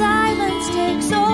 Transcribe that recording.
silence takes over.